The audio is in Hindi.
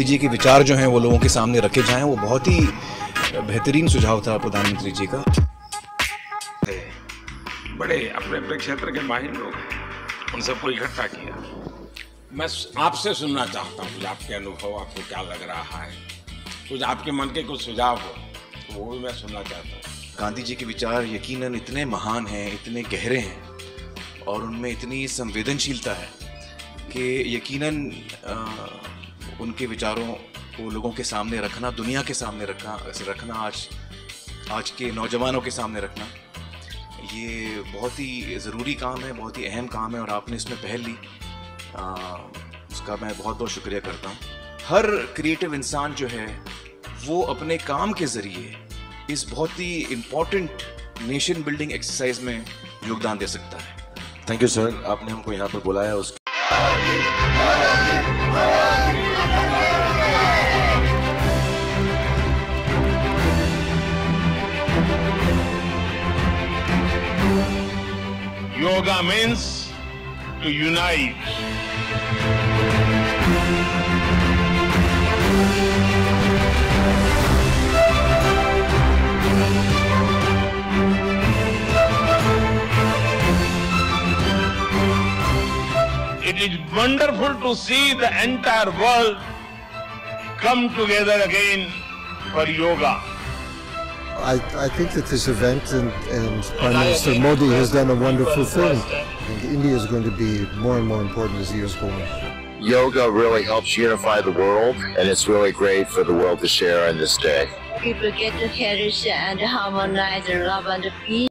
गांधी जी के विचार जो हैं वो लोगों के सामने रखे जाएँ वो बहुत ही बेहतरीन सुझाव था प्रधानमंत्री जी का। बड़े अपने अपने क्षेत्र के माहिर लोग हैं उन सबको इकट्ठा किया। मैं आपसे सुनना चाहता हूँ आपके अनुभव आपको क्या लग रहा है? कुछ आपके मन के कुछ सुझाव हो तो वो भी मैं सुनना चाहता हूँ। गांधी जी के विचार यकीनन इतने महान हैं इतने गहरे हैं और उनमें इतनी संवेदनशीलता है कि यकीनन आ, उनके विचारों को लोगों के सामने रखना दुनिया के सामने रखना रखना आज आज के नौजवानों के सामने रखना ये बहुत ही ज़रूरी काम है बहुत ही अहम काम है और आपने इसमें पहल ली। आ, उसका मैं बहुत बहुत शुक्रिया करता हूँ। हर क्रिएटिव इंसान जो है वो अपने काम के ज़रिए इस बहुत ही इंपॉर्टेंट नेशन बिल्डिंग एक्सरसाइज में योगदान दे सकता है। थैंक यू सर आपने हमको यहाँ पर बुलाया उस Yoga means to unite. It is wonderful to see the entire world come together again for yoga. I, I think that this event and, and Prime Minister Modi has done a wonderful thing. I think India is going to be more and more important as the years go on. Yoga really helps unify the world, and it's really great for the world to share on this day. People get to cherish and harmonize and love and peace.